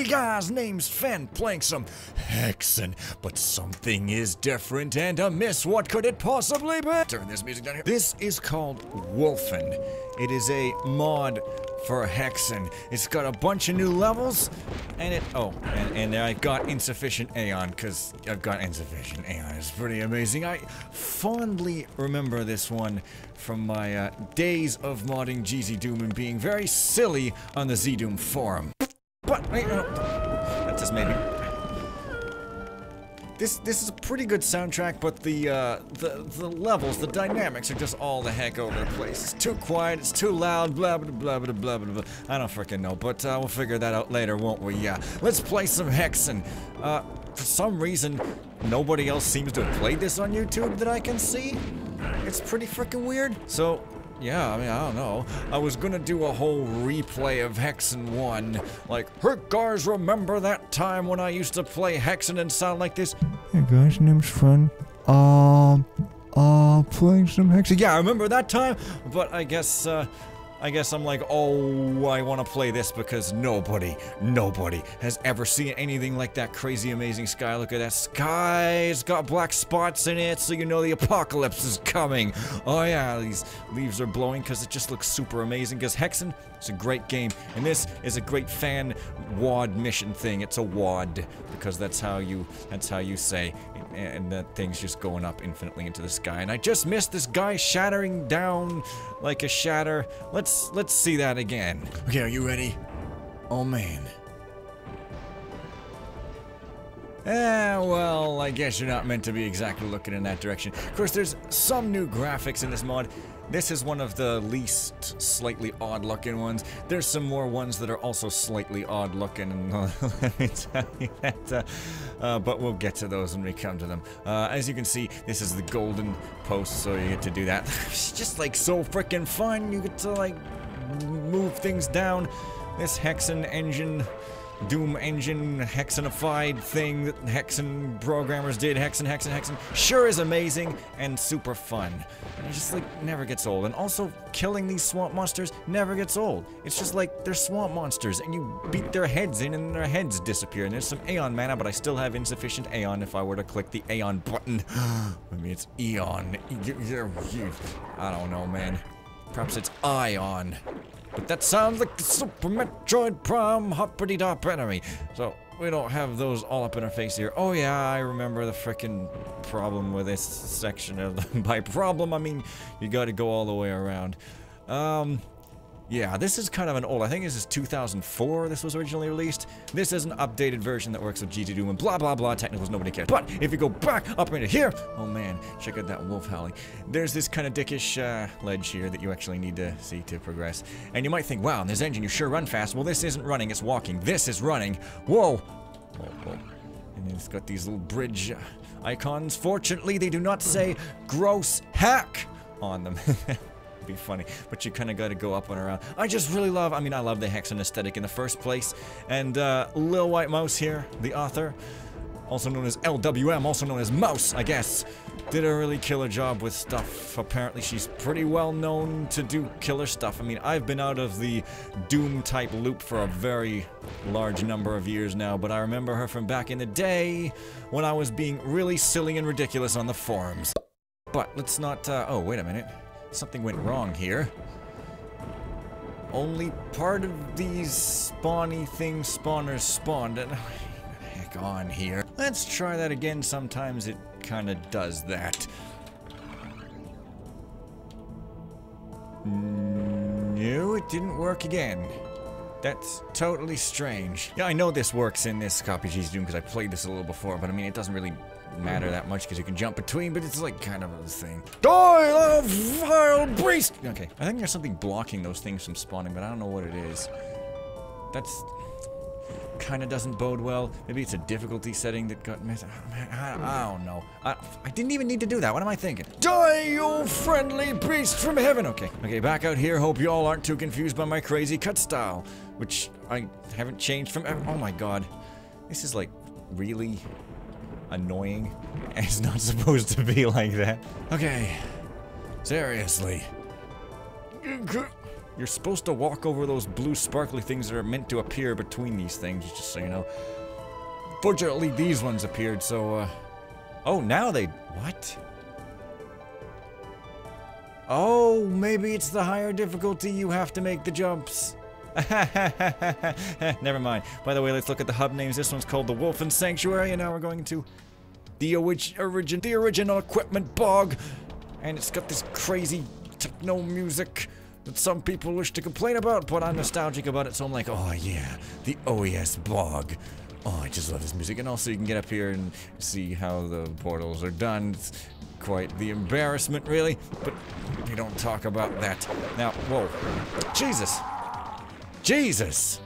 Hey guys, name's Fen, playing some Hexen, but something is different and amiss. What could it possibly be? Turn this music down here. This is called Wolfen. It is a mod for Hexen. It's got a bunch of new levels, and it- oh, and, and I got insufficient Aeon, because I've got insufficient Aeon. It's pretty amazing. I fondly remember this one from my uh, days of modding GZ Doom and being very silly on the Z Doom forum. But, wait, no, that just made me this this is a pretty good soundtrack, but the uh, the the levels, the dynamics are just all the heck over the place. It's too quiet, it's too loud, blah blah blah blah blah blah. blah. I don't freaking know, but uh, we'll figure that out later, won't we? Yeah. Let's play some Hexen. Uh, for some reason, nobody else seems to have played this on YouTube that I can see. It's pretty freaking weird. So yeah, I mean, I don't know. I was gonna do a whole replay of Hexen 1. Like, hey guys, remember that time when I used to play Hexen and sound like this? Hey guys, name's Fran. Um, uh, playing some Hexen. Yeah, I remember that time, but I guess, uh, I guess I'm like, oh, I want to play this because nobody, nobody has ever seen anything like that crazy, amazing sky. Look at that sky. It's got black spots in it, so you know the apocalypse is coming. Oh yeah, these leaves are blowing because it just looks super amazing. Because Hexen is a great game, and this is a great fan WAD mission thing. It's a WAD because that's how you, that's how you say and that thing's just going up infinitely into the sky. And I just missed this guy shattering down like a shatter. Let's let's see that again. Okay, are you ready? Oh man. Eh, well, I guess you're not meant to be exactly looking in that direction. Of course, there's some new graphics in this mod. This is one of the least slightly odd looking ones. There's some more ones that are also slightly odd looking, let me tell you that. Uh, uh, but we'll get to those when we come to them. Uh, as you can see, this is the golden post, so you get to do that. it's just like so freaking fun. You get to like move things down. This Hexen engine Doom engine hexenified thing that Hexen programmers did, Hexen, Hexen, Hexen, sure is amazing and super fun. And it just like never gets old. And also, killing these swamp monsters never gets old. It's just like they're swamp monsters and you beat their heads in and their heads disappear. And there's some Aeon mana, but I still have insufficient Aeon if I were to click the Aeon button. I mean, it's Eon. I don't know, man. Perhaps it's Ion. But that sounds like the Super Metroid Prime hoppity dop enemy. So we don't have those all up in our face here. Oh yeah, I remember the frickin' problem with this section of the by problem I mean you gotta go all the way around. Um yeah, this is kind of an old, I think this is 2004 this was originally released. This is an updated version that works with GZ Doom and blah blah blah technicals, nobody cares. But if you go back up into here, oh man, check out that wolf howling. There's this kind of dickish uh, ledge here that you actually need to see to progress. And you might think, wow, in this engine you sure run fast. Well, this isn't running, it's walking. This is running. Whoa! Whoa, whoa. And it's got these little bridge icons. Fortunately, they do not say gross hack on them. be funny, but you kind of got to go up and around. I just really love, I mean, I love the Hexen aesthetic in the first place, and uh, Lil White Mouse here, the author, also known as LWM, also known as Mouse, I guess, did a really killer job with stuff. Apparently, she's pretty well known to do killer stuff. I mean, I've been out of the Doom-type loop for a very large number of years now, but I remember her from back in the day when I was being really silly and ridiculous on the forums. But let's not, uh, oh, wait a minute. Something went wrong here. Only part of these spawny thing spawners spawned. And heck on here. Let's try that again. Sometimes it kind of does that. No, it didn't work again. That's totally strange. Yeah, I know this works in this copy GZ Doom because I played this a little before, but I mean, it doesn't really matter mm-hmm. that much because you can jump between, but it's like kind of a thing. Die, thou vile beast! Okay, I think there's something blocking those things from spawning, but I don't know what it is. That's kind of doesn't bode well. Maybe it's a difficulty setting that got missed. I, I, I, don't know. I, I didn't even need to do that. What am I thinking? Die, you friendly beast from heaven! Okay, okay, back out here. Hope you all aren't too confused by my crazy cut style, which I haven't changed from. Oh my god, this is like really annoying. It's not supposed to be like that. Okay. Seriously. you're supposed to walk over those blue sparkly things that are meant to appear between these things, just so you know. Fortunately, these ones appeared, so, uh... Oh, now they... What? Oh, maybe it's the higher difficulty you have to make the jumps. Never mind. By the way, let's look at the hub names. This one's called the Wolfen Sanctuary, and now we're going to the origin, the original equipment bog, and it's got this crazy techno music that some people wish to complain about, but I'm nostalgic about it, so I'm like, oh yeah, the OES bog. Oh, I just love this music, and also you can get up here and see how the portals are done. It's quite the embarrassment, really, but we don't talk about that. Now, whoa, Jesus. Jesus!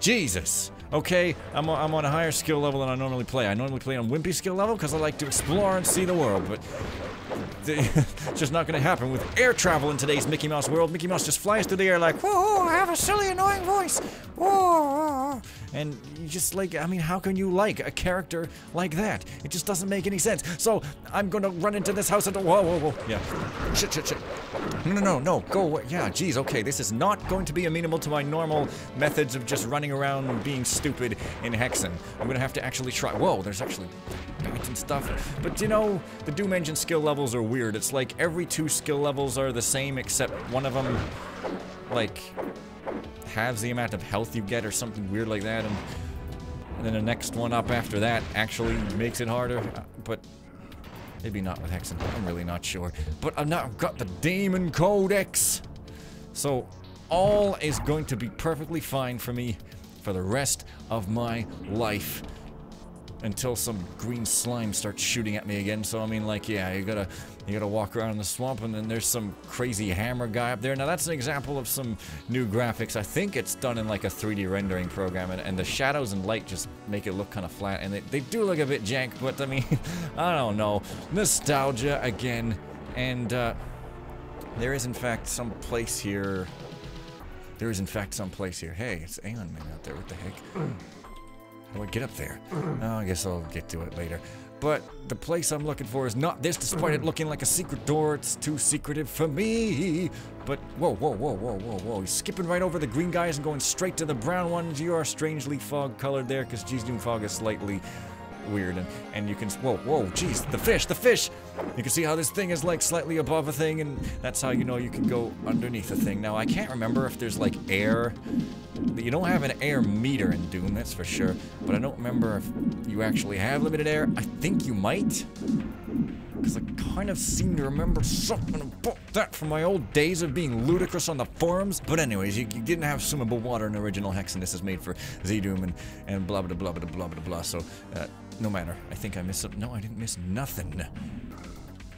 Jesus! Okay, I'm, I'm on a higher skill level than I normally play. I normally play on wimpy skill level because I like to explore and see the world, but it's just not to happen with air travel in today's Mickey Mouse world. Mickey Mouse just flies through the air like, whoa, I have a silly, annoying voice. Whoa. And you just like, I mean, how can you like a character like that? It just doesn't make any sense. So I'm to run into this house and whoa, whoa, whoa. Yeah. Shit, shit, shit. No, no, no, no. Go away. Yeah, geez, okay. This is not going to be amenable to my normal methods of just running around and being stupid in Hexen. I'm to have to actually try. Whoa, there's actually bats and stuff. But you know, the Doom Engine skill levels are weird. It's like every two skill levels are the same except one of them, like, halves the amount of health you get or something weird like that. And, and then the next one up after that actually makes it harder. But maybe not with Hexen. I'm really not sure. But I've now got the Demon Codex. So all is going to be perfectly fine for me for the rest of my life until some green slime starts shooting at me again. So I mean, like, yeah, you gotta you gotta walk around in the swamp, and then there's some crazy hammer guy up there. Now that's an example of some new graphics. I think it's done in like a 3D rendering program, and, and the shadows and light just make it look kind of flat, and they, they do look a bit jank. But I mean, I don't know, nostalgia again, and uh, there is in fact some place here. There is in fact some place here. Hey, it's Aeon Man out there. What the heck? How do I get up there? Oh, I guess I'll get to it later. But the place I'm looking for is not this, despite it looking like a secret door. It's too secretive for me. But whoa, whoa, whoa, whoa, whoa, whoa. He's skipping right over the green guys and going straight to the brown ones. You are strangely fog colored there, because GZ Doom Fog is slightly weird and and you can whoa whoa jeez the fish the fish you can see how this thing is like slightly above a thing and that's how you know you can go underneath a thing now I can't remember if there's like air you don't have an air meter in Doom that's for sure but I don't remember if you actually have limited air I think you might because I kind of seem to remember something about that from my old days of being ludicrous on the forums. But anyways, you, you didn't have swimmable water in original Hex, and this is made for Z-Doom and, and blah blah blah blah blah blah blah. So, uh, no matter. I think I missed something. No, I didn't miss nothing.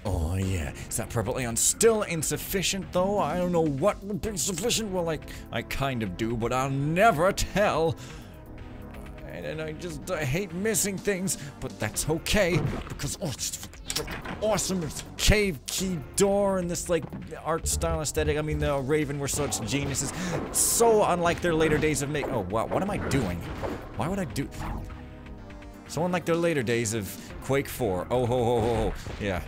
Oh yeah, is that purple Aeon still insufficient though? I don't know what would be sufficient. Well, like, I kind of do, but I'll never tell. And, and I just I hate missing things, but that's okay because oh, it's awesome. It's cave key door and this like art style aesthetic. I mean, the Raven were such geniuses. So unlike their later days of make. Oh wow, what am I doing? Why would I do? So unlike their later days of Quake 4. Oh ho ho ho ho. Yeah.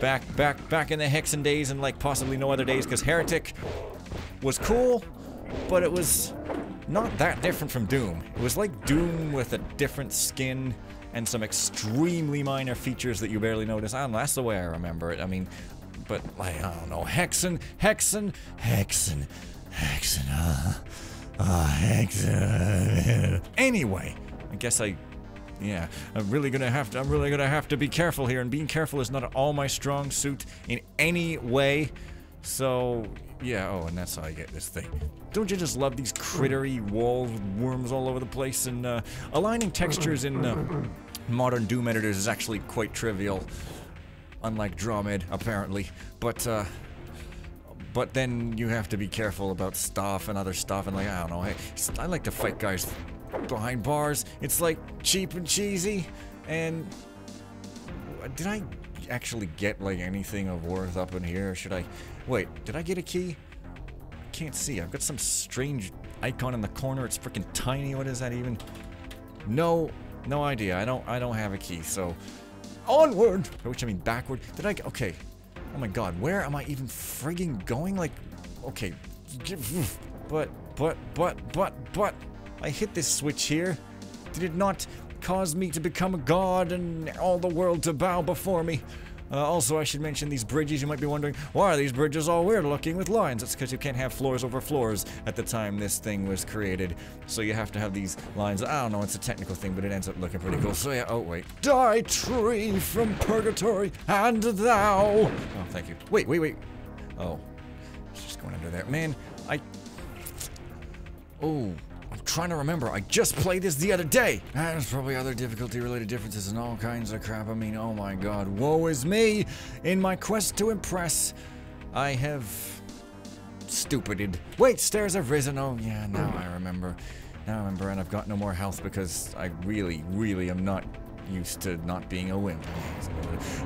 Back back back in the Hexen days and like possibly no other days because Heretic was cool, but it was not that different from Doom. It was like Doom with a different skin and some extremely minor features that you barely notice. I don't know, that's the way I remember it. I mean, but like, I don't know, Hexen, Hexen, Hexen, Hexen, uh, uh, Hexen. Anyway, I guess I yeah, I'm really gonna have to. I'm really gonna have to be careful here, and being careful is not all my strong suit in any way. So yeah. Oh, and that's how I get this thing. Don't you just love these crittery with worms all over the place? And uh, aligning textures in uh, modern Doom editors is actually quite trivial, unlike Dromed apparently. But uh, but then you have to be careful about stuff and other stuff, and like I don't know. Hey, I like to fight guys behind bars. It's like cheap and cheesy. And did I actually get like anything of worth up in here? should I? Wait, did I get a key? I Can't see. I've got some strange icon in the corner. It's freaking tiny. What is that even? No, no idea. I don't. I don't have a key. So onward. Which I mean backward. Did I? Okay. Oh my god. Where am I even frigging going? Like, okay. But, but, but, but, but, I hit this switch here. Did it not cause me to become a god and all the world to bow before me? Uh, also, I should mention these bridges. You might be wondering, why are these bridges all weird looking with lines? It's because you can't have floors over floors at the time this thing was created. So you have to have these lines. I don't know, it's a technical thing, but it ends up looking pretty cool. So yeah, oh wait. Die tree from purgatory, and thou. Oh, thank you. Wait, wait, wait. Oh. It's just going under there. Man, I Oh, I'm trying to remember. I just played this the other day. There's probably other difficulty related differences and all kinds of crap. I mean, oh my god, woe is me. In my quest to impress, I have stupided. Wait, stairs have risen. Oh, yeah, now I remember. Now I remember, and I've got no more health because I really, really am not used to not being a wimp.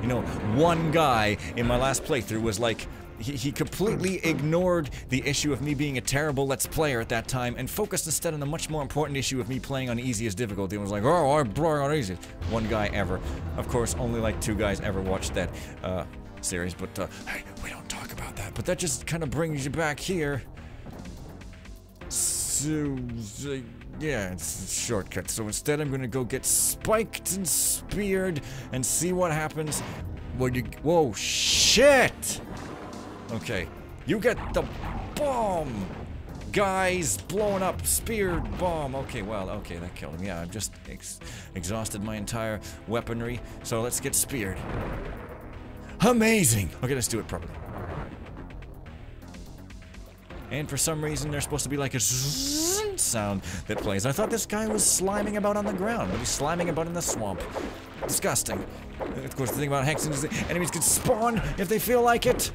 You know, one guy in my last playthrough was like, he, completely ignored the issue of me being a terrible Let's Player at that time and focused instead on the much more important issue of me playing on easiest difficulty and was like, oh, I play on easy. One guy ever. Of course, only like two guys ever watched that uh, series, but uh, hey, we don't talk about that. But that just kind of brings you back here. So, so, yeah, it's a shortcut. So instead, I'm gonna go get spiked and speared and see what happens. When you, whoa, shit! Okay, you get the bomb, guys. Blowing up, speared bomb. Okay, well, okay, that killed him. Yeah, I've just ex exhausted my entire weaponry. So let's get speared. Amazing. Okay, let's do it properly. And for some reason, there's supposed to be like a sound that plays. I thought this guy was sliming about on the ground, but he's sliming about in the swamp. Disgusting. Of course, the thing about Hexen is that enemies can spawn if they feel like it.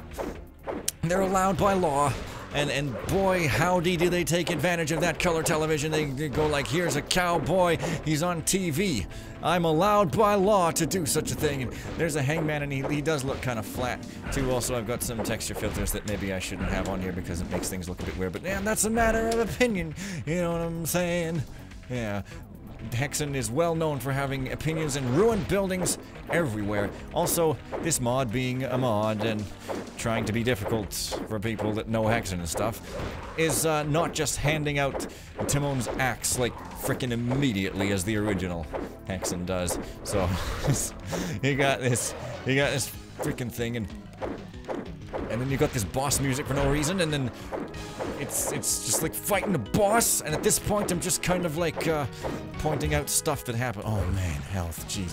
They're allowed by law. And and boy, howdy do they take advantage of that color television. They, they go like, here's a cowboy, he's on TV. I'm allowed by law to do such a thing. And there's a hangman, and he, he does look kind of flat, too. Also, I've got some texture filters that maybe I shouldn't have on here because it makes things look a bit weird. But man, that's a matter of opinion. You know what I'm saying? Yeah. Hexen is well known for having opinions and ruined buildings everywhere. Also, this mod being a mod and trying to be difficult for people that know Hexen and stuff, is uh, not just handing out Timon's axe like frickin' immediately as the original Hexen does. So, he got this, he got this freaking thing and and then you got this boss music for no reason, and then it's it's just like fighting the boss, and at this point I'm just kind of like uh, pointing out stuff that happened. Oh man, health, jeez.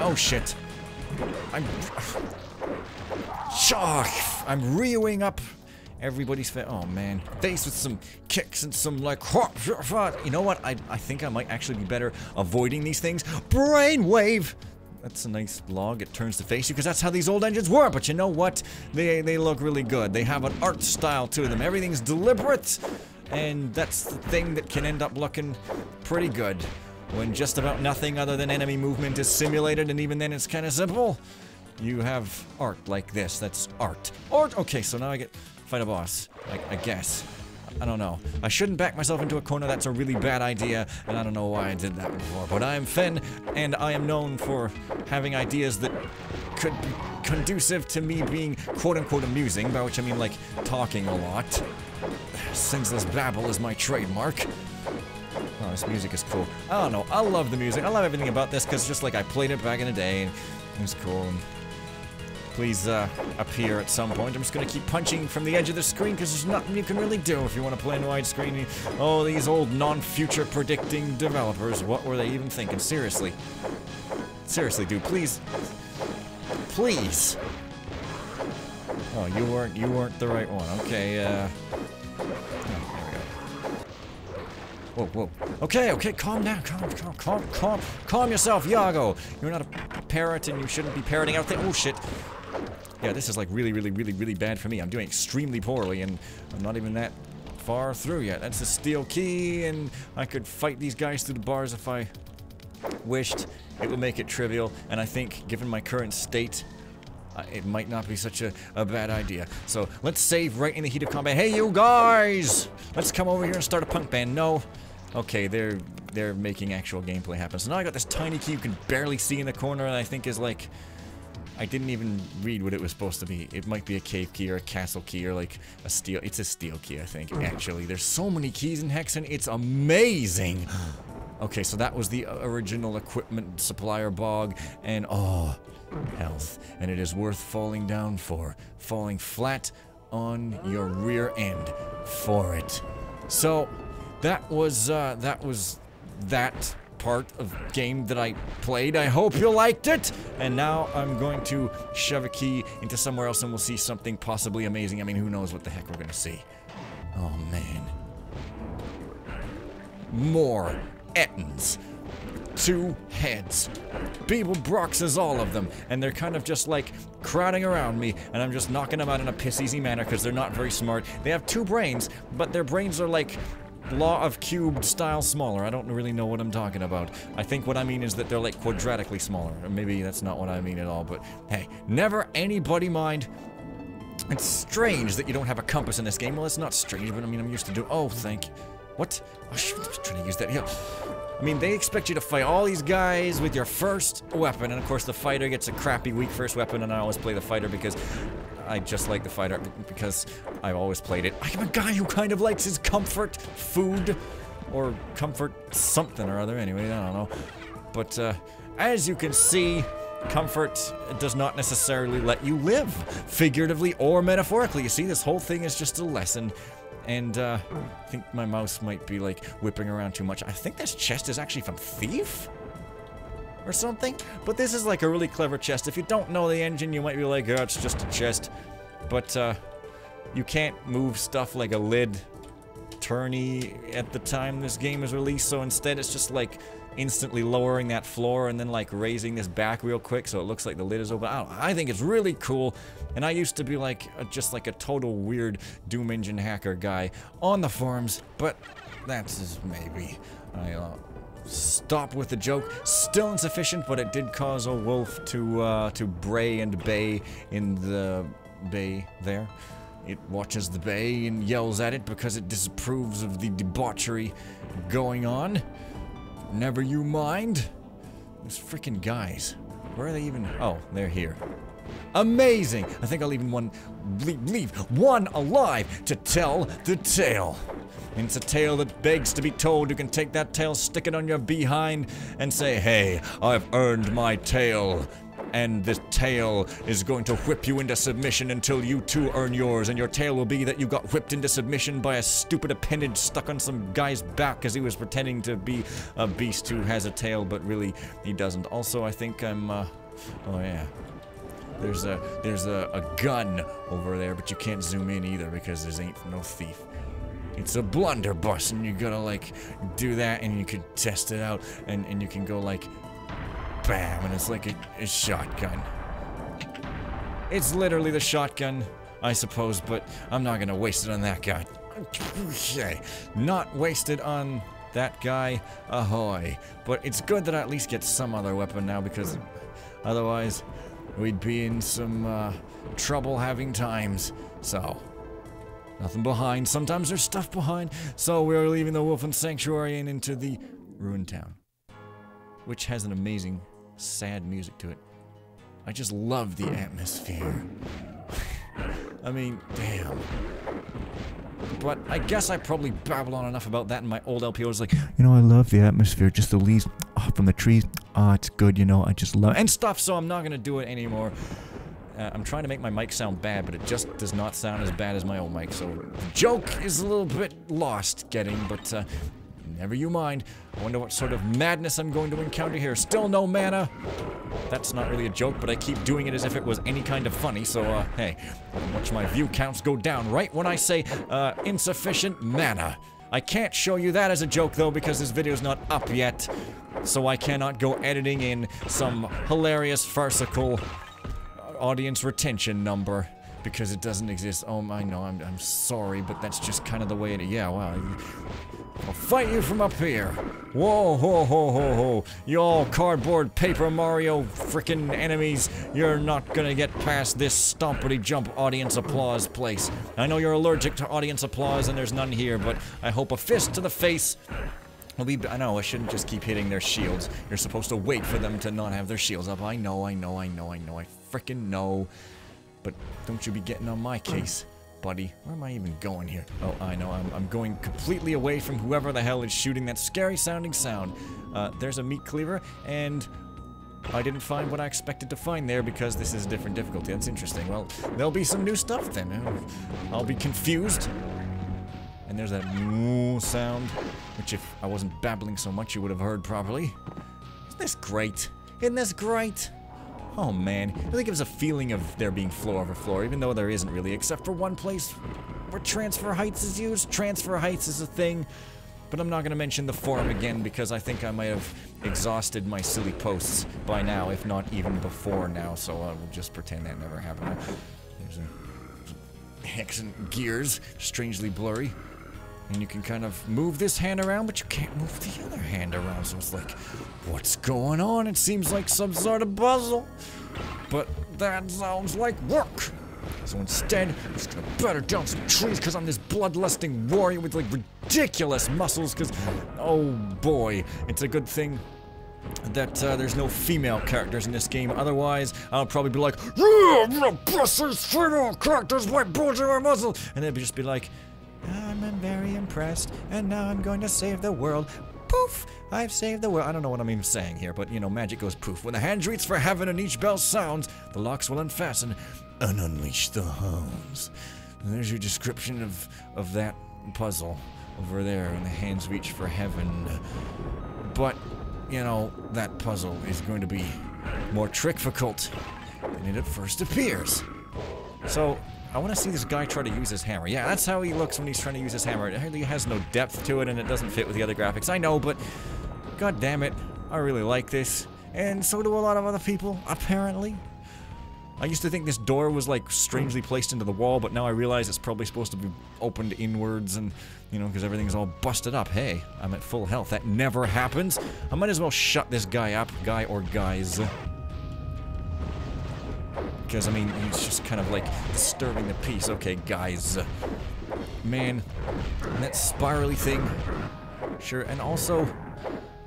Oh shit. I'm shock. I'm reeling up everybody's fa- oh man face with some kicks and some like you know what I, I think I might actually be better avoiding these things brainwave that's a nice log. It turns to face you because that's how these old engines were. But you know what? They they look really good. They have an art style to them. Everything's deliberate, and that's the thing that can end up looking pretty good when just about nothing other than enemy movement is simulated, and even then it's kind of simple. You have art like this. That's art. Art. Okay, so now I get fight a boss. I, guess. I don't know. I shouldn't back myself into a corner. That's a really bad idea, and I don't know why I did that before. But I am Fen, and I am known for having ideas that could be conducive to me being quote-unquote amusing, by which I mean like talking a lot. Senseless babble is my trademark. Oh, this music is cool. I don't know. I love the music. I love everything about this because just like I played it back in the day, and it was cool. And please uh, appear at some point. I'm just gonna keep punching from the edge of the screen because there's nothing you can really do if you want to play in widescreen. Oh, these old non-future predicting developers. What were they even thinking? Seriously. Seriously, dude, please. Please. Oh, you weren't you weren't the right one. Okay, uh Whoa, whoa. Okay, okay, calm down. Calm, calm, calm, calm, calm yourself, Iago. You're not a parrot and you shouldn't be parroting out there. Oh, shit. Yeah, this is like really, really, really, really bad for me. I'm doing extremely poorly and I'm not even that far through yet. That's a steel key and I could fight these guys through the bars if I wished. It would make it trivial and I think, given my current state, uh, it might not be such a, a bad idea. So let's save right in the heat of combat. Hey, you guys! Let's come over here and start a punk band. No. Okay, they're they're making actual gameplay happen. So now I got this tiny key you can barely see in the corner, and I think is like I didn't even read what it was supposed to be. It might be a cave key or a castle key or like a steel. It's a steel key, I think. Actually, there's so many keys in Hexen. It's amazing. Okay, so that was the original equipment supplier bog, and oh, health. And it is worth falling down for. Falling flat on your rear end for it. So, that was, uh, that was that part of game that I played. I hope you liked it. And now I'm going to shove a key into somewhere else and we'll see something possibly amazing. I mean, who knows what the heck we're gonna see. Oh, man. More Ettins. Two heads. Beeblebrox is all of them, and they're kind of just like crowding around me, and I'm just knocking them out in a piss easy manner because they're not very smart. They have two brains, but their brains are like law of cubed style smaller. I don't really know what I'm talking about. I think what I mean is that they're like quadratically smaller. Maybe that's not what I mean at all, but hey, never anybody mind. It's strange that you don't have a compass in this game. Well, it's not strange, but I mean, I'm used to do- Oh, thank you. What? Oh, shoot, I was trying to use that. Yeah. I mean, they expect you to fight all these guys with your first weapon, and of course the fighter gets a crappy weak first weapon, and I always play the fighter because I just like the fighter because I've always played it. I'm a guy who kind of likes his comfort food, or comfort something or other, anyway, I don't know. But, uh, as you can see, comfort does not necessarily let you live, figuratively or metaphorically. You see, this whole thing is just a lesson and, uh, I think my mouse might be, like, whipping around too much. I think this chest is actually from Thief? Or something? But this is, like, a really clever chest. If you don't know the engine, you might be like, oh, it's just a chest. But, uh, you can't move stuff like a lid turny at the time this game is released, so instead it's just, like, instantly lowering that floor and then like raising this back real quick so it looks like the lid is open. I, I think it's really cool. And I used to be like a, just like a total weird Doom Engine hacker guy on the forums, but that's maybe. I uh, stop with the joke. Still insufficient, but it did cause a wolf to uh, to bray and bay in the bay there. It watches the bay and yells at it because it disapproves of the debauchery going on. Never you mind. Those freaking guys. Where are they even? Oh, they're here. Amazing! I think I'll even one leave, leave one alive to tell the tale. And it's a tale that begs to be told. You can take that tale, stick it on your behind, and say, hey, I've earned my tale and the tail is going to whip you into submission until you too earn yours, and your tale will be that you got whipped into submission by a stupid appendage stuck on some guy's back because he was pretending to be a beast who has a tail, but really he doesn't. Also, I think I'm, uh, oh yeah. There's a, there's a, a gun over there, but you can't zoom in either because there's ain't no thief. It's a blunderbuss, and you gotta like do that, and you can test it out, and, and you can go like bam, and it's like a, a shotgun. It's literally the shotgun, I suppose, but I'm not gonna waste it on that guy. Not wasted on that guy, ahoy. But it's good that I at least get some other weapon now, because otherwise we'd be in some uh, trouble having times. So, nothing behind. Sometimes there's stuff behind. So we're leaving the Wolfen Sanctuary and into the ruined town, which has an amazing sad music to it. I just love the atmosphere. I mean, damn. But I guess I probably babble on enough about that in my old LP. I was like, You know, I love the atmosphere, just the leaves oh, from the trees. Ah, it's good, you know, I just love and stuff, so I'm not gonna do it anymore. Uh, I'm trying to make my mic sound bad, but it just does not sound as bad as my old mic, so the joke is a little bit lost getting, but uh, Never you mind. I wonder what sort of madness I'm going to encounter here. Still no mana. That's not really a joke, but I keep doing it as if it was any kind of funny, so, uh, hey. Watch my view counts go down right when I say, uh, insufficient mana. I can't show you that as a joke, though, because this video's not up yet. So I cannot go editing in some hilarious, farcical audience retention number because it doesn't exist. Oh, I know, I'm, I'm sorry, but that's just kind of the way it is. Yeah, wow. I'll fight you from up here. Whoa, ho, ho, ho, ho. You all cardboard paper Mario frickin' enemies. You're not gonna get past this stompity jump audience applause place. I know you're allergic to audience applause and there's none here, but I hope a fist to the face Well, we, I know, I shouldn't just keep hitting their shields. You're supposed to wait for them to not have their shields up. I know, I know, I know, I know, I freaking know. But don't you be getting on my case, buddy. Where am I even going here? Oh, I know, I'm, I'm going completely away from whoever the hell is shooting that scary sounding sound. Uh, there's a meat cleaver, and I didn't find what I expected to find there because this is a different difficulty. That's interesting. Well, there'll be some new stuff then. I'll be confused. And there's that moo sound, which if I wasn't babbling so much, you would have heard properly. Isn't this great? Isn't this great? Oh man, it really gives a feeling of there being floor over floor, even though there isn't really, except for one place where transfer heights is used. Transfer heights is a thing, but I'm not going to mention the forum again because I think I might have exhausted my silly posts by now, if not even before now, so I will just pretend that never happened. There's a hex and gears, strangely blurry. And you can kind of move this hand around, but you can't move the other hand around. So it's like, what's going on? It seems like some sort of puzzle. But that sounds like work. So instead, I'm just gonna batter down some trees because I'm this bloodlusting warrior with like ridiculous muscles because, oh boy, it's a good thing that uh, there's no female characters in this game. Otherwise, I'll probably be like, yeah, bust these female characters by bulging my muscles. And they'd just be like, I'm very impressed, and now I'm going to save the world. Poof! I've saved the world. I don't know what I'm even saying here, but you know, magic goes poof. When the hand reaches for heaven and each bell sounds, the locks will unfasten and unleash the hounds. And there's your description of, of that puzzle over there, when the hands reach for heaven. But, you know, that puzzle is going to be more trickful than it at first appears. So, I want to see this guy try to use his hammer. Yeah, that's how he looks when he's trying to use his hammer. It really has no depth to it, and it doesn't fit with the other graphics. I know, but god damn it, I really like this. And so do a lot of other people, apparently. I used to think this door was like strangely placed into the wall, but now I realize it's probably supposed to be opened inwards and, you know, because everything's all busted up. Hey, I'm at full health. That never happens. I might as well shut this guy up, guy or guys because, I mean, he's just kind of like disturbing the peace. Okay, guys. Man, that spirally thing. Sure, and also,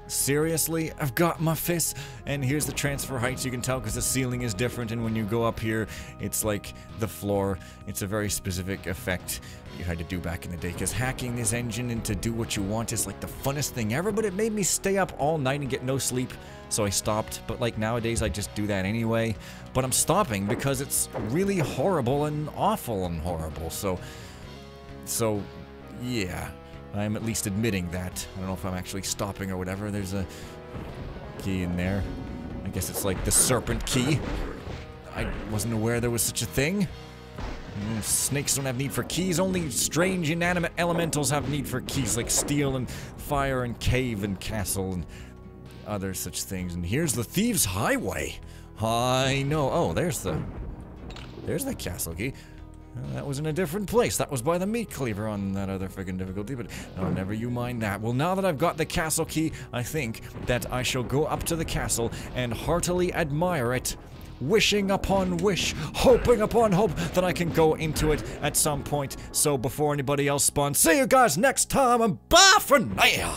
Seriously? I've got my fist. And here's the transfer heights. You can tell because the ceiling is different. And when you go up here, it's like the floor. It's a very specific effect you had to do back in the day. Because hacking this engine and to do what you want is like the funnest thing ever. But it made me stay up all night and get no sleep. So I stopped. But like nowadays, I just do that anyway. But I'm stopping because it's really horrible and awful and horrible. So, so, yeah. I'm at least admitting that. I don't know if I'm actually stopping or whatever. There's a key in there. I guess it's like the serpent key. I wasn't aware there was such a thing. Mm, snakes don't have need for keys. Only strange inanimate elementals have need for keys, like steel and fire and cave and castle and other such things. And here's the Thieves' Highway. I know. Oh, there's the... There's the castle key. That was in a different place. That was by the meat cleaver on that other friggin' difficulty, but oh, never you mind that. Well, now that I've got the castle key, I think that I shall go up to the castle and heartily admire it, wishing upon wish, hoping upon hope that I can go into it at some point. So before anybody else spawns, see you guys next time, and bye for now!